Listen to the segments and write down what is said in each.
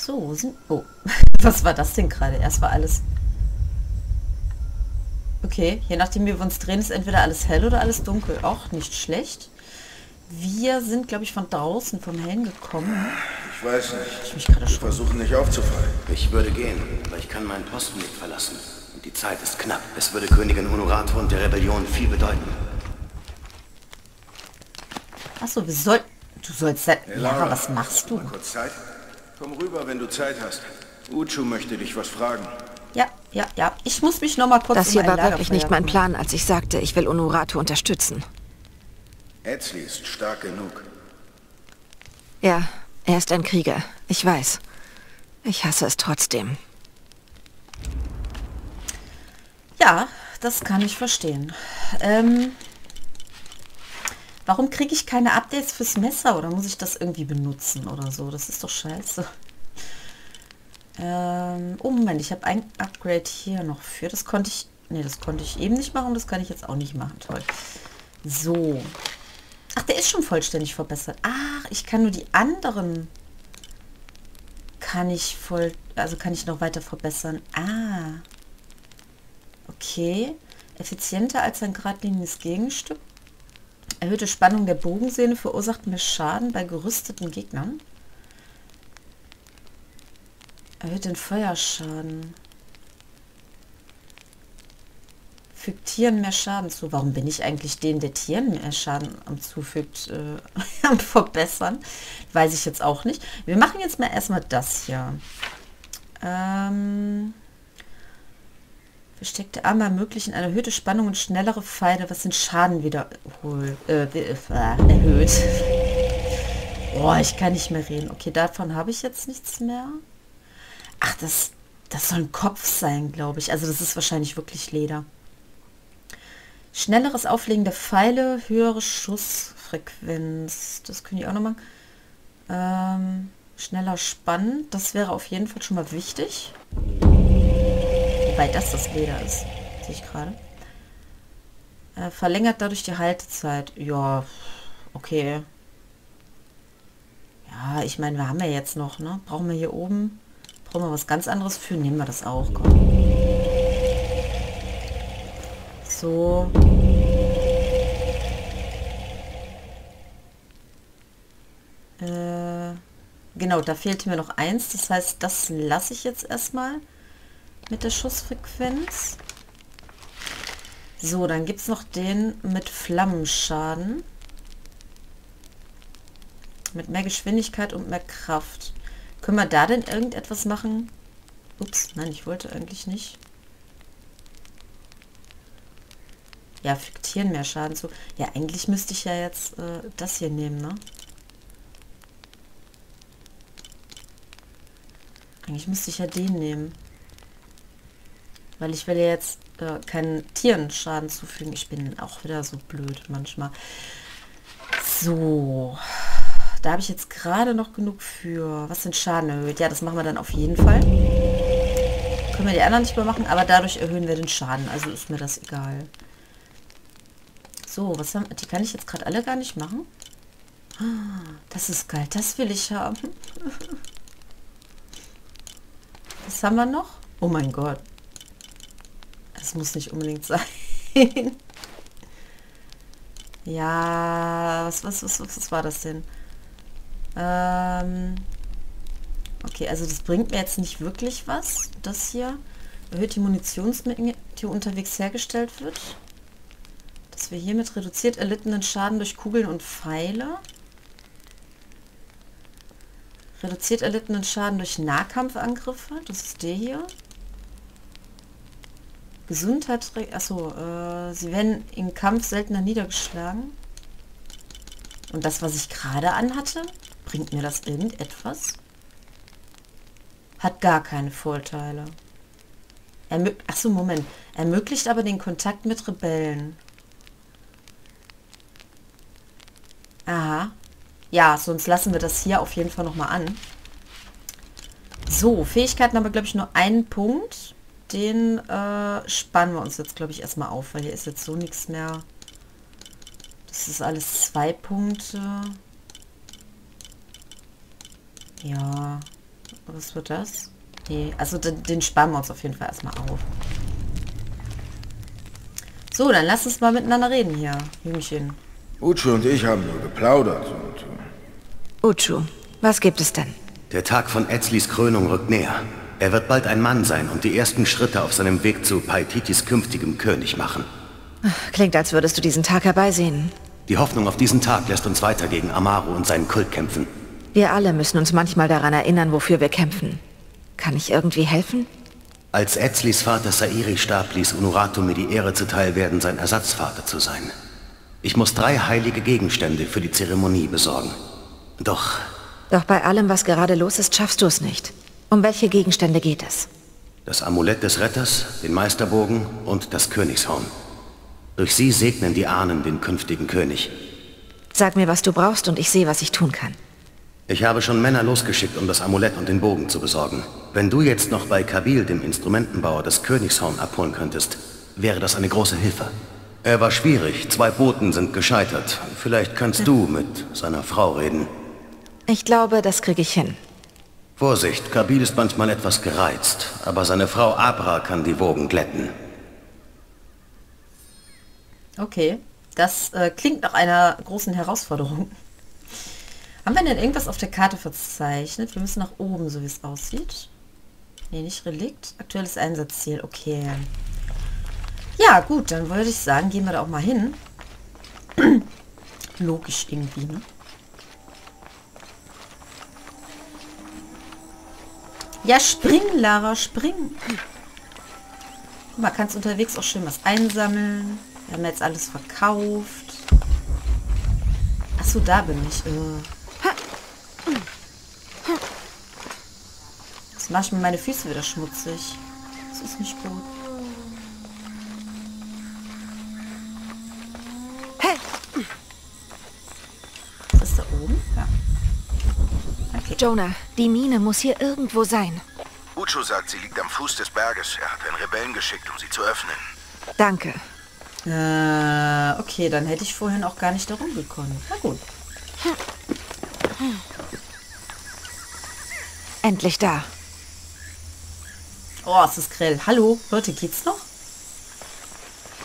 So, wo sind... Oh, was war das denn gerade? Erst war alles... Okay, je nachdem wie wir uns drehen, ist entweder alles hell oder alles dunkel. Auch nicht schlecht. Wir sind, glaube ich, von draußen vom Hellen gekommen. Ich weiß nicht. Ich mich gerade Wir schon. versuchen nicht aufzufallen. Ich würde gehen, aber ich kann meinen Posten nicht verlassen. Und die Zeit ist knapp. Es würde Königin Honorato und der Rebellion viel bedeuten. Achso, wir sollten... Du sollst... Ja, Laura, was machst du? Mal kurz Zeit? Komm rüber, wenn du Zeit hast. Uchu möchte dich was fragen. Ja, ja, ja. Ich muss mich noch mal kurz Das um hier war wirklich nicht mein. Plan, als ich sagte, ich will Honorato unterstützen. Etzli ist stark genug. Ja, er ist ein Krieger. Ich weiß. Ich hasse es trotzdem. Ja, das kann ich verstehen. Ähm, warum kriege ich keine Updates fürs Messer? Oder muss ich das irgendwie benutzen oder so? Das ist doch scheiße. Ähm, oh Moment, ich habe ein Upgrade hier noch für. Das konnte ich... Nee, das konnte ich eben nicht machen. Das kann ich jetzt auch nicht machen. Toll. So. Ach, der ist schon vollständig verbessert. Ach, ich kann nur die anderen... Kann ich voll... Also kann ich noch weiter verbessern. Ah. Okay. Effizienter als ein geradliniges Gegenstück. Erhöhte Spannung der Bogensehne verursacht mehr Schaden bei gerüsteten Gegnern. Erhöht den Feuerschaden. Fügt Tieren mehr Schaden zu. Warum bin ich eigentlich den, der Tieren mehr Schaden zufügt, äh, am verbessern? Weiß ich jetzt auch nicht. Wir machen jetzt mal erstmal das hier. Ähm, Versteckte Arme ermöglichen eine erhöhte Spannung und schnellere Pfeile, was den Schaden wiederholt, äh, äh, erhöht. Boah, ich kann nicht mehr reden. Okay, davon habe ich jetzt nichts mehr. Ach, das, das soll ein Kopf sein, glaube ich. Also das ist wahrscheinlich wirklich Leder. Schnelleres Auflegen der Pfeile, höhere Schussfrequenz. Das können die auch noch machen. Ähm, schneller Spannen. Das wäre auf jeden Fall schon mal wichtig. Wobei das das Leder ist. Sehe ich gerade. Äh, verlängert dadurch die Haltezeit. Ja, okay. Ja, ich meine, wir haben ja jetzt noch, ne? Brauchen wir hier oben, brauchen wir was ganz anderes für? Nehmen wir das auch, komm. So. Äh, genau, da fehlte mir noch eins. Das heißt, das lasse ich jetzt erstmal mit der Schussfrequenz. So, dann gibt es noch den mit Flammenschaden. Mit mehr Geschwindigkeit und mehr Kraft. Können wir da denn irgendetwas machen? Ups, nein, ich wollte eigentlich nicht. Ja, fügt Tieren mehr Schaden zu. Ja, eigentlich müsste ich ja jetzt äh, das hier nehmen, ne? Eigentlich müsste ich ja den nehmen. Weil ich will jetzt äh, keinen Tieren Schaden zufügen. Ich bin auch wieder so blöd manchmal. So. Da habe ich jetzt gerade noch genug für. Was den Schaden erhöht? Ja, das machen wir dann auf jeden Fall. Können wir die anderen nicht mehr machen, aber dadurch erhöhen wir den Schaden. Also ist mir das egal. So, was haben... Die kann ich jetzt gerade alle gar nicht machen. Das ist geil. Das will ich haben. Was haben wir noch? Oh mein Gott. Das muss nicht unbedingt sein. ja, was, was, was, was, war das denn? Ähm, okay, also das bringt mir jetzt nicht wirklich was. Das hier erhöht die Munitionsmenge, die unterwegs hergestellt wird. Dass wir hiermit reduziert erlittenen Schaden durch Kugeln und Pfeile. Reduziert erlittenen Schaden durch Nahkampfangriffe. Das ist der hier. Gesundheit... Achso, äh, sie werden im Kampf seltener niedergeschlagen. Und das, was ich gerade anhatte, bringt mir das irgendetwas? Hat gar keine Vorteile. Achso, Moment. Ermöglicht aber den Kontakt mit Rebellen. Aha. Ja, sonst lassen wir das hier auf jeden Fall nochmal an. So, Fähigkeiten haben wir, glaube ich, nur einen Punkt. Den äh, spannen wir uns jetzt, glaube ich, erstmal auf, weil hier ist jetzt so nichts mehr. Das ist alles zwei Punkte. Ja. Was wird das? Nee, also den, den sparen wir uns auf jeden Fall erstmal auf. So, dann lass uns mal miteinander reden hier, Jüngchen. Uchu und ich haben nur geplaudert und... äh, Uchu, was gibt es denn? Der Tag von Etzlis Krönung rückt näher. Er wird bald ein Mann sein und die ersten Schritte auf seinem Weg zu Paititis künftigem König machen. Klingt, als würdest du diesen Tag herbeisehen. Die Hoffnung auf diesen Tag lässt uns weiter gegen Amaru und seinen Kult kämpfen. Wir alle müssen uns manchmal daran erinnern, wofür wir kämpfen. Kann ich irgendwie helfen? Als Etzlis Vater Sairi starb, ließ Unuratu mir die Ehre zuteil werden, sein Ersatzvater zu sein. Ich muss drei heilige Gegenstände für die Zeremonie besorgen. Doch Doch bei allem, was gerade los ist, schaffst du es nicht. Um welche Gegenstände geht es? das Amulett des Retters, den Meisterbogen und das Königshorn. Durch sie segnen die Ahnen den künftigen König. Sag mir, was du brauchst und ich sehe, was ich tun kann. Ich habe schon Männer losgeschickt, um das Amulett und den Bogen zu besorgen. Wenn du jetzt noch bei Kabil, dem Instrumentenbauer, das Königshorn abholen könntest, wäre das eine große Hilfe. Er war schwierig, zwei Boten sind gescheitert. Vielleicht kannst du mit seiner Frau reden. Ich glaube, das kriege ich hin. Vorsicht, Kabil ist manchmal etwas gereizt, aber seine Frau Abra kann die Wogen glätten. Okay, das äh, klingt nach einer großen Herausforderung. Haben wir denn irgendwas auf der Karte verzeichnet? Wir müssen nach oben, so wie es aussieht. Nee, nicht Relikt. Aktuelles Einsatzziel. Okay. Ja, gut, dann würde ich sagen, gehen wir da auch mal hin. Logisch irgendwie, ne? Ja, spring, Lara, spring. Guck mal, kannst unterwegs auch schön was einsammeln. Wir haben jetzt alles verkauft. Achso, da bin ich. Äh. Jetzt mach ich mir meine Füße wieder schmutzig. Das ist nicht gut. Ist da oben? Ja. Okay. Jonah, die Mine muss hier irgendwo sein. Uchu sagt, sie liegt am Fuß des Berges. Er hat einen Rebellen geschickt, um sie zu öffnen. Danke. Äh, okay, dann hätte ich vorhin auch gar nicht darum gekommen. Na gut. Endlich da. Oh, es ist grell. Hallo, Leute, geht's noch?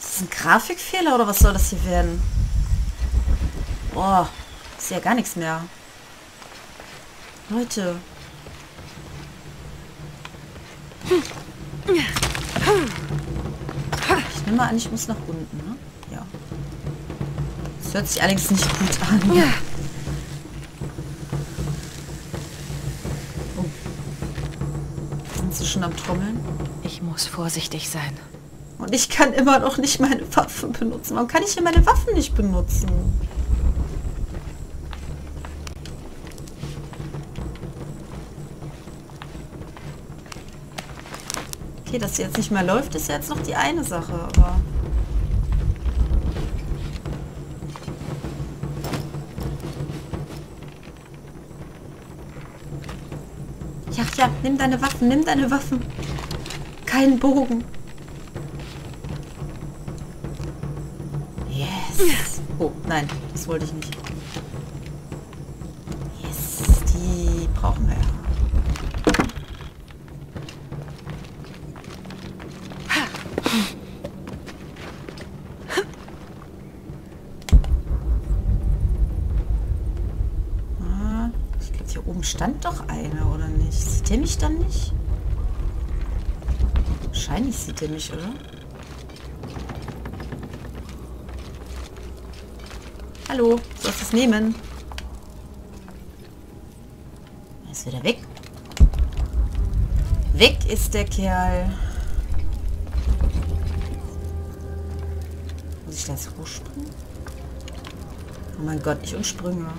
Ist das ein Grafikfehler oder was soll das hier werden? Boah, ist ja gar nichts mehr. Leute. Ich nehme mal an, ich muss nach unten, ne? Ja. Das hört sich allerdings nicht gut an. Oh. Sind sie schon am Trommeln? Ich muss vorsichtig sein. Und ich kann immer noch nicht meine Waffen benutzen. Warum kann ich hier meine Waffen nicht benutzen? Okay, dass sie jetzt nicht mehr läuft, ist jetzt noch die eine Sache, aber... Ja, ja, nimm deine Waffen, nimm deine Waffen. Kein Bogen. Yes. Oh, nein, das wollte ich nicht. Yes, die brauchen wir ja. Ah, Ich glaube, hier oben stand doch einer, oder nicht? Sieht er mich dann nicht? Wahrscheinlich sieht er mich, oder? Hallo, sollst es nehmen? Er ist wieder weg. Weg ist der Kerl. Muss ich da jetzt hochspringen? Oh mein Gott, nicht um Sprünge.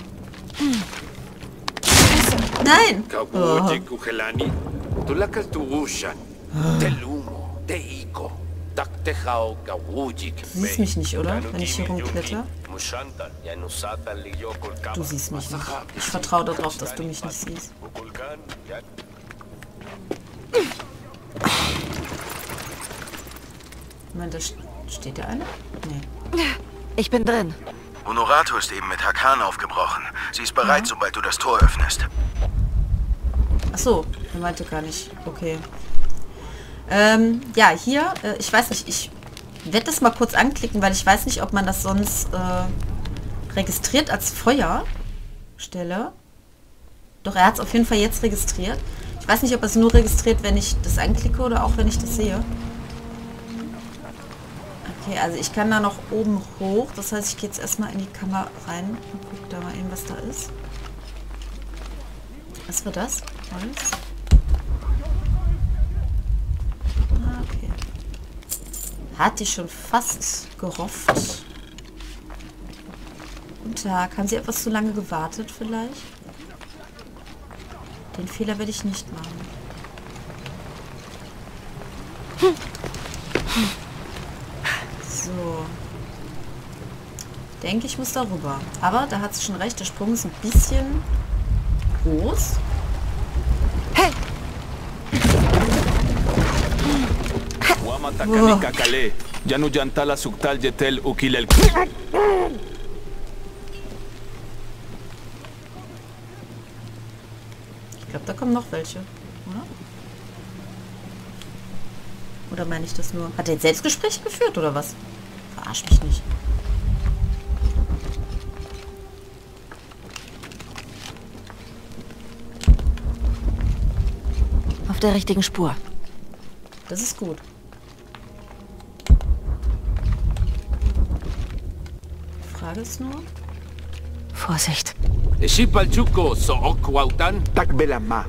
Nein! Kabuji telumo, teiko, kabuji Du siehst mich nicht, oder? Wenn ich hier rumkletter. Du siehst mich nicht. Ich vertraue darauf, dass du mich nicht siehst. Moment, da st- steht der eine? Nee. Ich bin drin. Honorato ist eben mit Hakan aufgebrochen. Sie ist bereit, sobald du das Tor öffnest. Achso, er meinte gar nicht. Okay. Ähm, ja, hier, äh, ich weiß nicht, ich werde das mal kurz anklicken, weil ich weiß nicht, ob man das sonst äh, registriert als Feuerstelle. Doch, er hat es auf jeden Fall jetzt registriert. Ich weiß nicht, ob er es nur registriert, wenn ich das anklicke oder auch wenn ich das sehe. Okay, also ich kann da noch oben hoch. Das heißt, ich gehe jetzt erstmal in die Kammer rein und gucke da mal eben, was da ist. Was war das? Holz? Okay. Hatte ich schon fast gehofft. Guten Tag. Haben Sie etwas zu lange gewartet vielleicht? Den Fehler werde ich nicht machen. So. Denke, ich muss darüber. Aber da hat sie schon recht, der Sprung ist ein bisschen groß. Ich glaube, da kommen noch welche. Oder? Oder meine ich das nur? Hat er jetzt Selbstgespräche geführt oder was? Verarsch mich nicht. Auf der richtigen Spur. Das ist gut. es Tagesnur? Vorsicht. Xipalchuco so'okhuautan. Takbelama.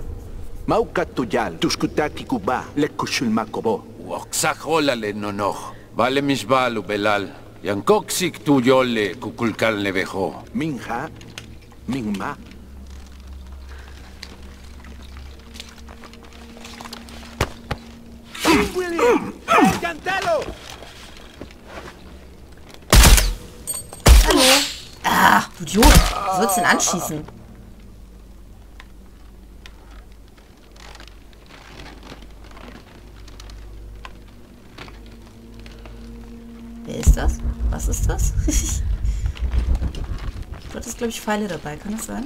Maukatuyal, tuskutati kuba, lekushulmakobo. Oxajolale nono. Vale misbalu belal. Yankoxik tuyole kukulkan levejo. Minja, minma. William! Ah, du Idiot. Du sollst den anschießen. Wer ist das? Was ist das? du hattest, glaube ich, Pfeile dabei. Kann das sein?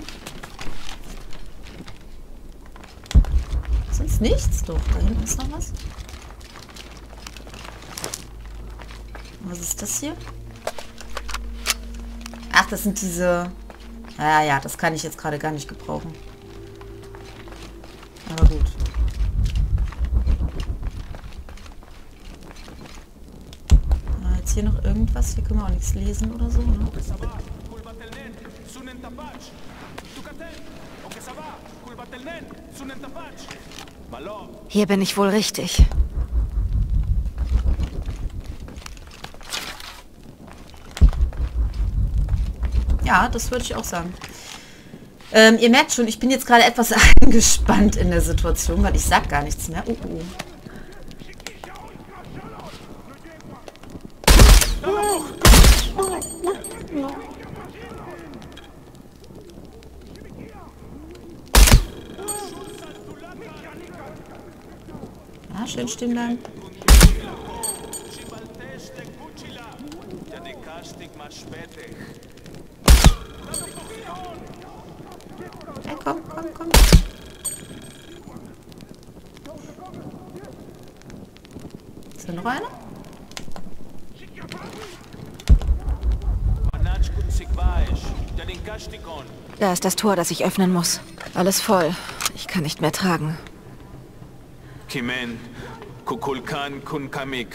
Sonst nichts? Doch, da hinten ist noch was. Was ist das hier? Das sind diese... Ja, ja, das kann ich jetzt gerade gar nicht gebrauchen. Aber gut. Ah, jetzt hier noch irgendwas. Hier können wir auch nichts lesen oder so, ne? Hier bin ich wohl richtig. Ja, das würde ich auch sagen. Ähm, ihr merkt schon, ich bin jetzt gerade etwas angespannt in der Situation, weil ich sag gar nichts mehr. Uh, uh. Ja, schön stehen bleiben. Ja, komm, komm, komm. Ist da noch einer? Da ist das Tor, das ich öffnen muss. Alles voll. Ich kann nicht mehr tragen. Kimen. Kukulkan Kunkamik.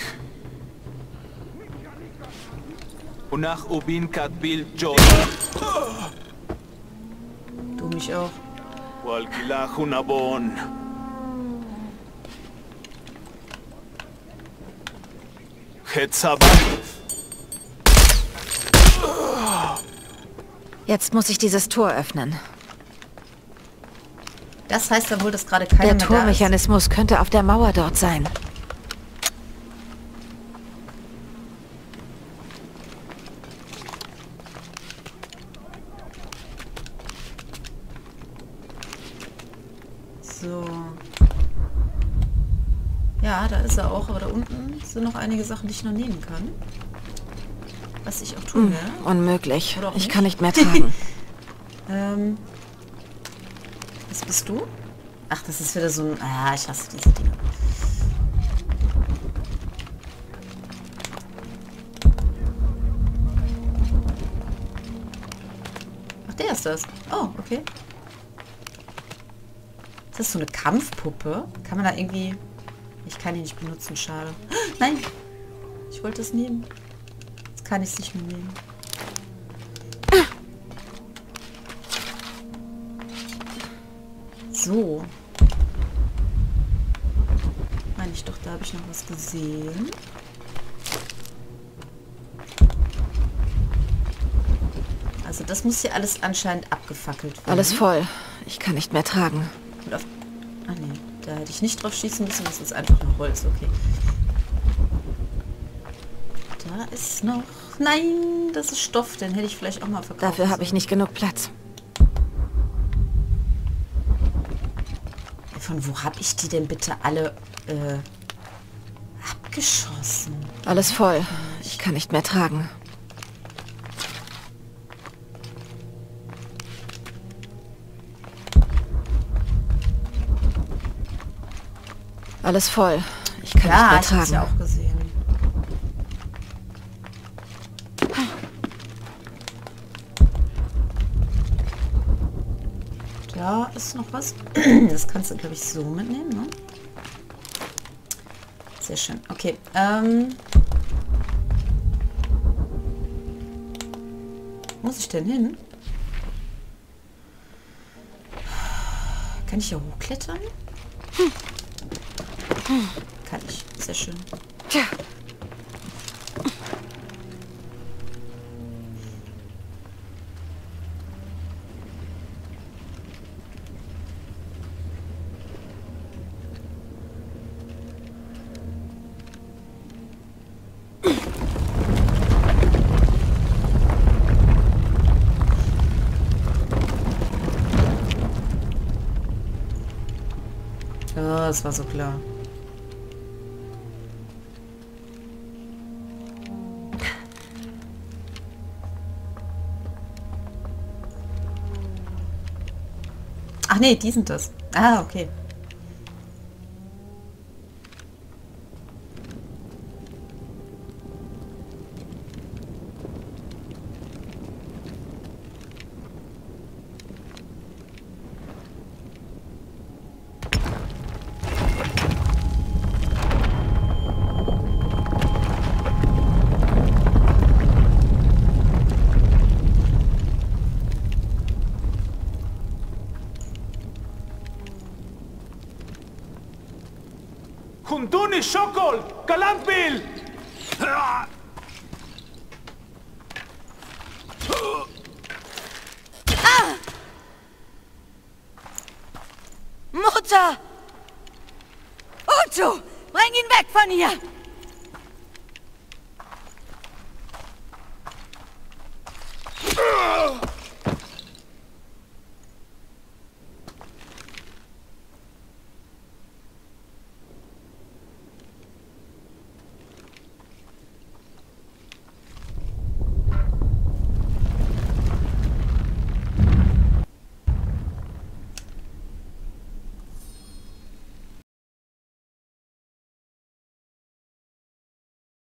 Unach Ubin Katbil Jo. Du mich auch. Walkila Hunabon. Jetzt muss ich dieses Tor öffnen. Das heißt dann wohl, dass gerade keiner Der mehr da ist. Tormechanismus könnte auf der Mauer dort sein. So. Ja, da ist er auch, aber da unten sind noch einige Sachen, die ich noch nehmen kann. Was ich auch tun werde. Unmöglich. Oder auch Ich nicht. kann nicht mehr tragen. Ähm, was bist du? Ach, das ist wieder so ein... Ah, ich hasse diese Dinge. Ach, der ist das. Oh, okay. Ist das so eine Kampfpuppe? Kann man da irgendwie... Ich kann ihn nicht benutzen, schade. Nein! Ich wollte es nehmen. Jetzt kann ich es nicht mehr nehmen. So. Meine ich doch, da habe ich noch was gesehen. Also das muss hier alles anscheinend abgefackelt werden. Alles voll. Ich kann nicht mehr tragen. Und auf... Ah nee, da hätte ich nicht drauf schießen müssen. Das ist einfach nur Holz, okay. Da ist noch... Nein, das ist Stoff. Den hätte ich vielleicht auch mal verkauft. Dafür habe ich nicht genug Platz. Von wo habe ich die denn bitte alle äh, abgeschossen? Alles voll. Ich kann nicht mehr tragen. Alles voll. Ich kann Ja, nicht ich mehr es ja tragen. auch gesehen. Da ist noch was. Das kannst du, glaube ich, so mitnehmen, ne? Sehr schön. Okay. Ähm, wo muss ich denn hin? Kann ich hier hochklettern? Kann ich. Sehr schön. Tja. Ja, das war so klar. Ach nee, die sind das. Ah, okay. Hadi Schokol! Galantbil! Ah! Mutter! Utu! Bring ihn weg von hier! Ah!